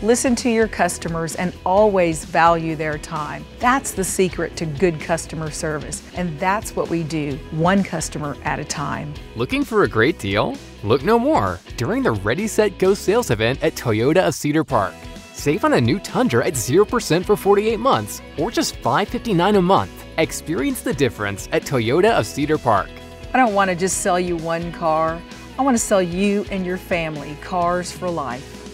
Listen to your customers and always value their time. That's the secret to good customer service, and that's what we do, one customer at a time. Looking for a great deal? Look no more during the Ready Set Go sales event at Toyota of Cedar Park. Save on a new Tundra at 0% for 48 months or just $559 a month. Experience the difference at Toyota of Cedar Park. I don't want to just sell you one car. I want to sell you and your family cars for life.